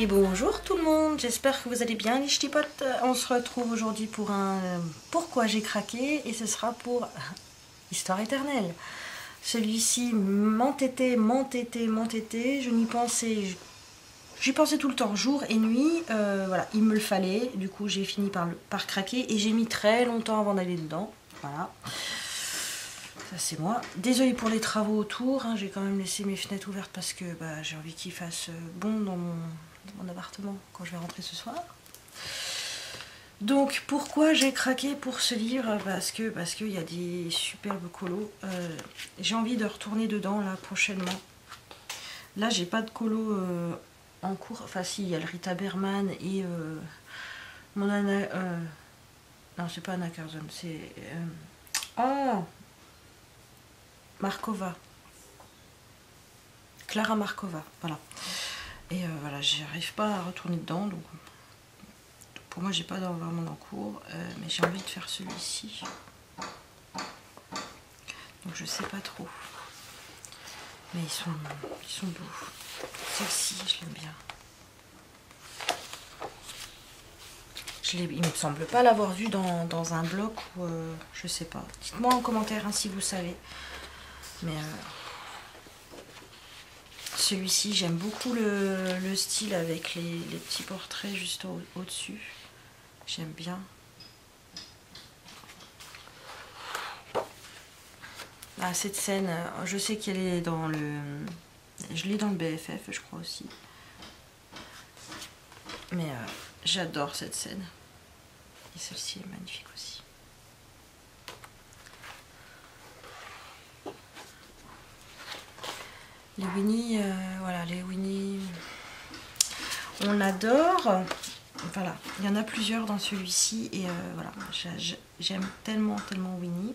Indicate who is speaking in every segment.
Speaker 1: Et bonjour tout le monde, j'espère que vous allez bien les ch'tipotes. Euh, On se retrouve aujourd'hui pour un euh, Pourquoi j'ai craqué et ce sera pour euh, Histoire éternelle. Celui-ci m'entêtait, m'entêtait, m'entêtait, je n'y pensais, j'y pensais tout le temps, jour et nuit. Euh, voilà, il me le fallait, du coup j'ai fini par, par craquer et j'ai mis très longtemps avant d'aller dedans. Voilà. Ça c'est moi. Désolée pour les travaux autour, hein, j'ai quand même laissé mes fenêtres ouvertes parce que bah, j'ai envie qu'il fasse euh, bon dans mon, dans mon appartement quand je vais rentrer ce soir. Donc pourquoi j'ai craqué pour ce livre? Parce parce qu'il y a des superbes colos. Euh, j'ai envie de retourner dedans là prochainement. Là j'ai pas de colo en cours. Enfin si, il y a le Rita Berman et euh, mon Anna... euh, non c'est pas Anna Curzon, c'est... euh, oh Markova. Clara Markova, voilà. Et voilà, j'arrive pas à retourner dedans, donc pour moi j'ai pas vraiment d'encours, mais j'ai envie de faire celui-ci. Donc je sais pas trop. Mais ils sont, ils sont beaux. Celle-ci, je l'aime bien. Je il me semble pas l'avoir vu dans, dans un bloc ou euh, je sais pas. Dites-moi en commentaire hein, si vous savez. Mais euh, celui-ci, j'aime beaucoup le, le style avec les, les petits portraits juste au- au-dessus. j'aime bien. Ah, cette scène, euh, je sais qu'elle est dans le... Je l'ai dans le BFF, je crois aussi. Mais euh, j'adore cette scène. Et celle-ci est magnifique aussi. Les Winnie, euh, voilà, les Winnie, on adore. Voilà, il y en a plusieurs dans celui-ci et voilà, j'a- j'a- j'aime tellement, tellement Winnie. Et,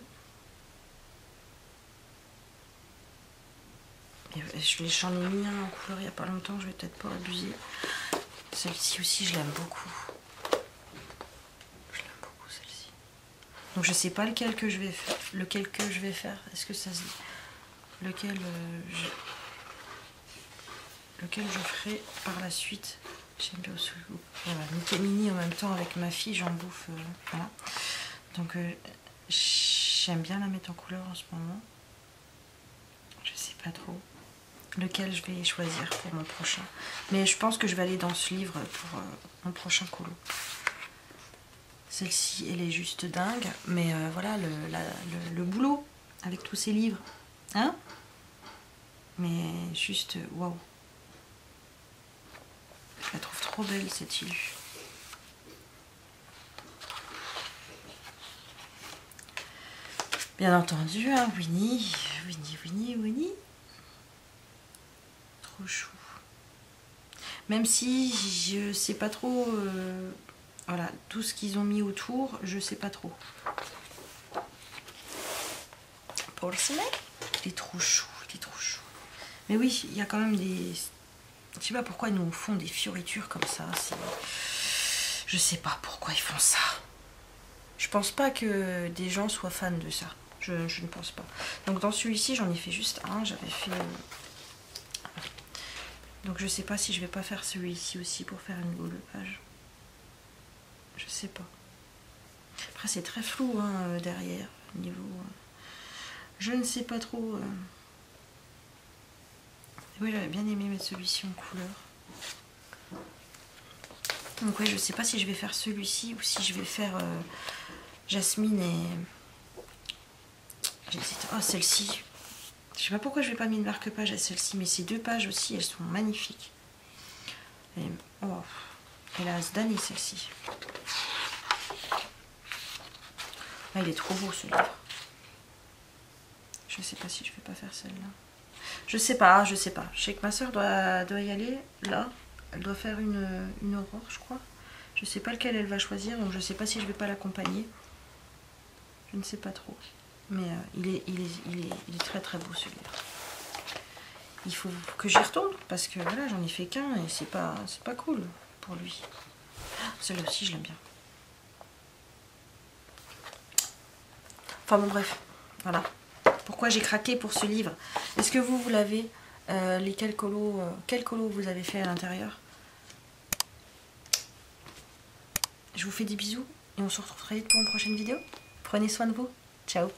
Speaker 1: euh, je l'ai- J'en ai mis en couleur il n'y a pas longtemps, je vais peut-être pas abuser. Celle-ci aussi, je l'aime beaucoup. Je l'aime beaucoup celle-ci. Donc je sais pas lequel que je vais faire. Lequel que je vais faire. Est-ce que ça se dit? Lequel euh, je... lequel je ferai par la suite? J'aime bien aussi. Voilà, Mickey Mini en même temps avec ma fille, j'en bouffe. euh, voilà. Donc euh, j'aime bien la mettre en couleur en ce moment. Je sais pas trop lequel je vais choisir pour mon prochain. Mais je pense que je vais aller dans ce livre pour euh, mon prochain colo. Celle-ci, elle est juste dingue. Mais euh, voilà, le, boulot avec tous ces livres. Hein? Mais juste, euh, waouh. Je la trouve trop belle, cette illu. Bien entendu, hein, Winnie, Winnie, Winnie, Winnie. Trop chou. Même si je sais pas trop, euh, voilà, tout ce qu'ils ont mis autour, je sais pas trop. Pour le sommeil, il est trop chou, il est trop chou. Mais oui, il y a quand même des, je sais pas pourquoi ils nous font des fioritures comme ça. c'est- Je sais pas pourquoi ils font ça. Je pense pas que des gens soient fans de ça. Je, je ne pense pas. Donc dans celui-ci, j'en ai fait juste un. J'avais fait. Donc je sais pas si je vais pas faire celui-ci aussi pour faire une double page. Je sais pas. Après c'est très flou hein, euh, derrière niveau. euh, Je ne sais pas trop. euh. Oui, j'avais bien aimé mettre celui-ci en couleur. Donc oui, je sais pas si je vais faire celui-ci ou si je vais faire Jasmine et... J'hésite. Oh, celle-ci. Je sais pas pourquoi je vais pas mis une marque-page à celle-ci, mais ces deux pages aussi, elles sont magnifiques. Et... Oh. A Zdani, celle-ci. Ah, il est trop beau, ce livre. Je sais pas si je vais pas faire celle-là. Je sais pas, je sais pas. Je sais que ma soeur doit, doit y aller, là. Elle doit faire une, une aurore, je crois. Je sais pas lequel elle va choisir, donc je sais pas si je vais pas l'accompagner. Je ne sais pas trop. Mais euh, il, est, il, est, très très beau ce livre. Il faut que j'y retourne parce que voilà, j'en ai fait qu'un et c'est pas, pas cool. pour lui. Celui-là aussi, je l'aime bien. Enfin bon, bref, voilà. Pourquoi j'ai craqué pour ce livre? Est-ce que vous, vous l'avez euh, Les quels euh, quel colo vous avez fait à l'intérieur? Je vous fais des bisous et on se retrouve très vite pour une prochaine vidéo. Prenez soin de vous. Ciao